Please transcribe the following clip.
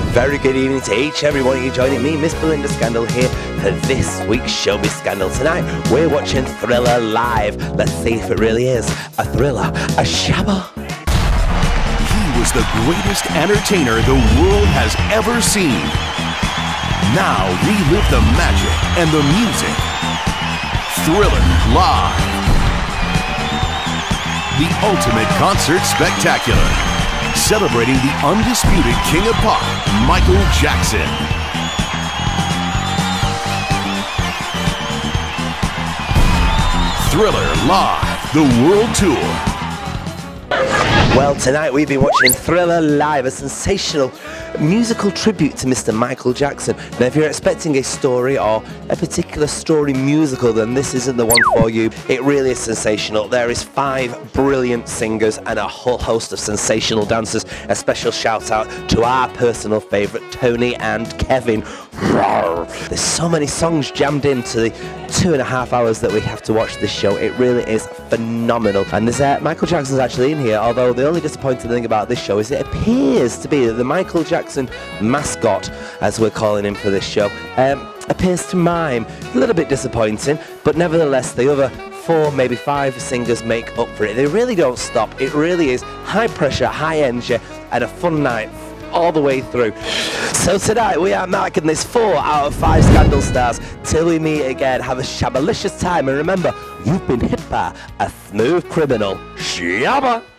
very good evening to each and every one of you joining me, Miss Belinda Scandal, here for this week's Showbiz Scandal. Tonight, we're watching Thriller live. Let's see if it really is a thriller, a shabba. He was the greatest entertainer the world has ever seen. Now relive the magic and the music. Thriller Live. The ultimate concert spectacular celebrating the undisputed king of pop, Michael Jackson. Thriller Live, the World Tour. Well, tonight we've been watching Thriller Live, a sensational musical tribute to Mr. Michael Jackson. Now, if you're expecting a story or a particular story musical, then this isn't the one for you. It really is sensational. There is five brilliant singers and a whole host of sensational dancers. A special shout out to our personal favourite, Tony and Kevin. There's so many songs jammed into the two and a half hours that we have to watch this show. It really is phenomenal. And there's uh, Michael Jackson's actually in here, although the only disappointing thing about this show is it appears to be that the Michael Jackson mascot, as we're calling him for this show, um, appears to mime. A little bit disappointing, but nevertheless, the other four, maybe five singers make up for it. They really don't stop. It really is high pressure, high energy, and a fun night all the way through. So tonight we are marking this four out of five Scandal stars. Till we meet again, have a shabalicious time. And remember, you've been hit by a smooth criminal. Shabba!